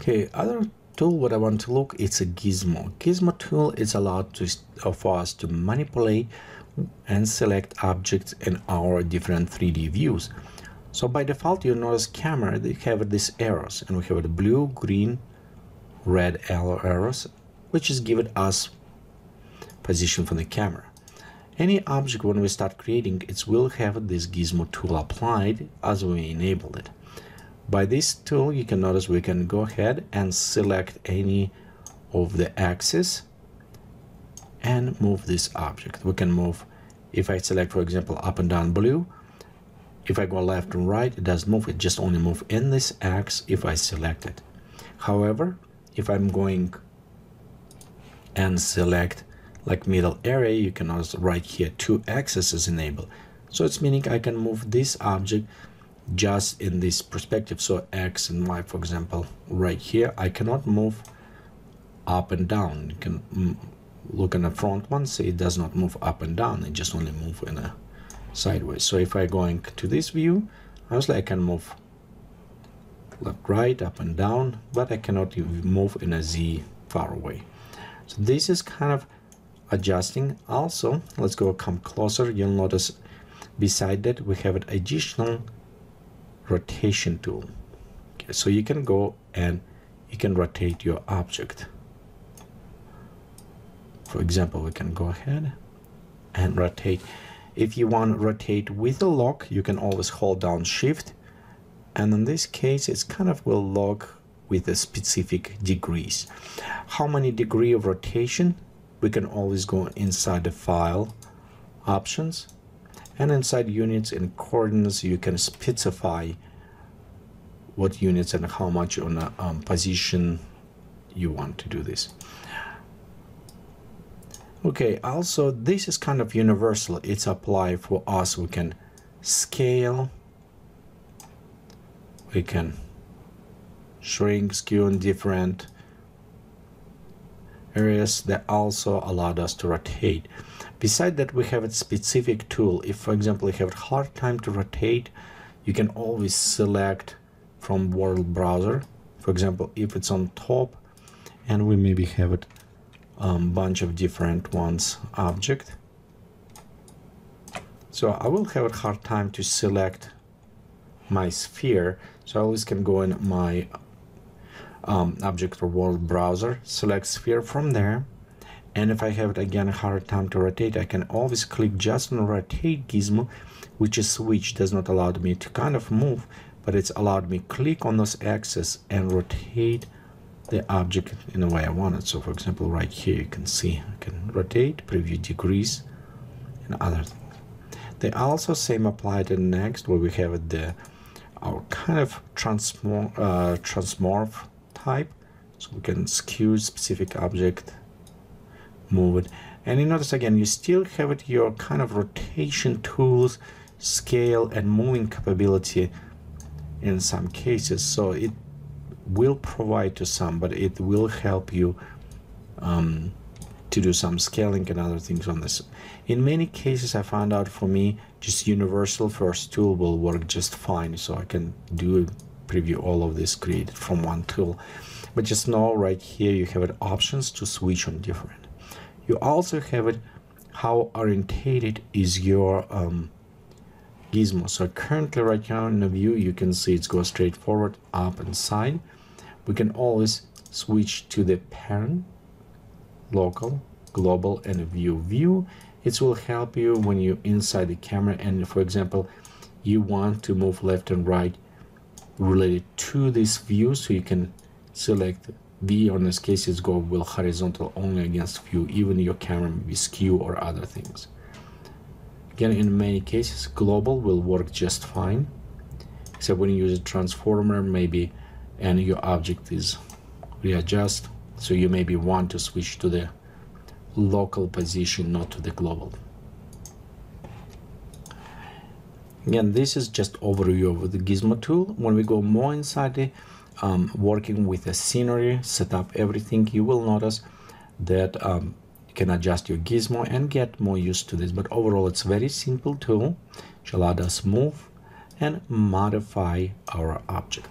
Okay, other tool what I want to look it's a gizmo. Gizmo tool is allowed to uh, for us to manipulate and select objects in our different 3D views. So by default you notice camera they have these arrows and we have the blue, green, red arrows which is giving us position for the camera. Any object when we start creating it will have this gizmo tool applied as we enable it. By this tool, you can notice we can go ahead and select any of the axes and move this object. We can move, if I select, for example, up and down blue, if I go left and right, it doesn't move, it just only move in this axis if I select it. However, if I'm going and select like middle area, you can also right here, two axes is enabled. So it's meaning I can move this object just in this perspective. So x and y for example right here i cannot move up and down. You can mm, look in the front one see it does not move up and down it just only move in a sideways. So if i going to this view obviously i can move left right up and down but i cannot move in a z far away. So this is kind of adjusting. Also let's go come closer. You'll notice beside that we have an additional rotation tool. Okay, so you can go and you can rotate your object. For example we can go ahead and rotate. If you want to rotate with a lock you can always hold down shift. And in this case it's kind of will lock with a specific degrees. How many degree of rotation? We can always go inside the file options and inside units and coordinates you can specify what units and how much on a um, position you want to do this. Okay also this is kind of universal. It's applied for us. We can scale. We can shrink skew in different areas that also allowed us to rotate Beside that, we have a specific tool. If, for example, you have a hard time to rotate, you can always select from world browser. For example, if it's on top and we maybe have a um, bunch of different ones object. So I will have a hard time to select my sphere. So I always can go in my um, object or world browser, select sphere from there. And if I have it again a hard time to rotate I can always click just on rotate gizmo which is switch does not allow me to kind of move but it's allowed me click on those axes and rotate the object in the way I want it. So for example right here you can see I can rotate preview degrees and other things. They also same apply to next where we have the our kind of transform uh, transmorph type. So we can skew specific object move it. And you notice again you still have it your kind of rotation tools scale and moving capability in some cases. So it will provide to some but it will help you um, to do some scaling and other things on this. In many cases I found out for me just universal first tool will work just fine. So I can do preview all of this created from one tool. But just know right here you have options to switch on different. You also have it how orientated is your um, gizmo. So currently right now in the view you can see it's go straight forward up and side. We can always switch to the parent local global and view view. It will help you when you inside the camera. And for example you want to move left and right related to this view so you can select V on this case is go will horizontal only against view, even your camera may be skew or other things. Again, in many cases, global will work just fine, except when you use a transformer, maybe, and your object is readjust, so you maybe want to switch to the local position, not to the global. Again, this is just overview of the Gizmo tool. When we go more inside the um, working with a scenery, set up everything, you will notice that um, you can adjust your gizmo and get more used to this. But overall, it's very simple tool which allows us move and modify our object.